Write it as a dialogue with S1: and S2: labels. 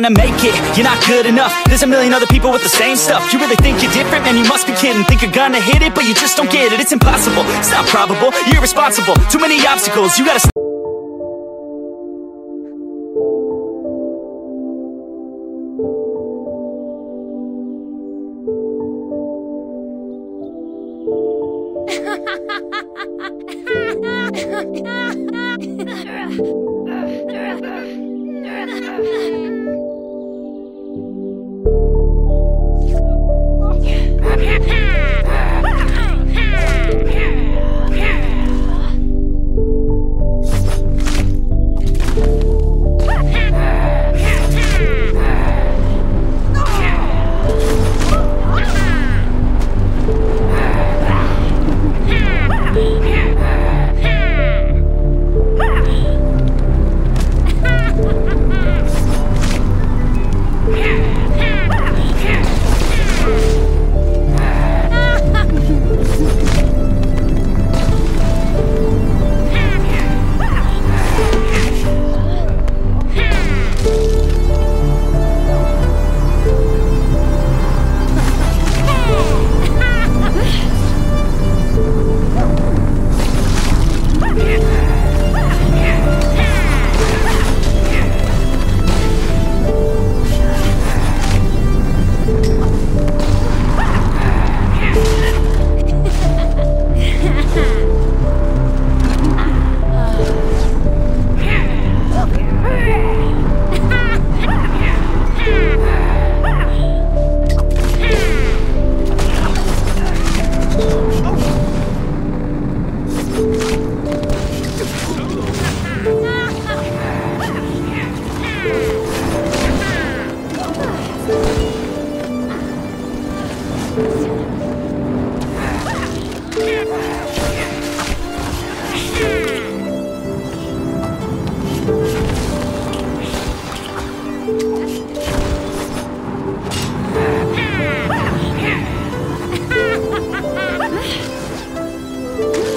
S1: gonna make it, you're not good enough. There's a million other people with the same stuff. You really think you're different? Man, you must be kidding. Think you're gonna hit it, but you just don't get it. It's impossible, it's not probable, you're irresponsible. Too many obstacles, you gotta
S2: Ha ha ha ha! Woo!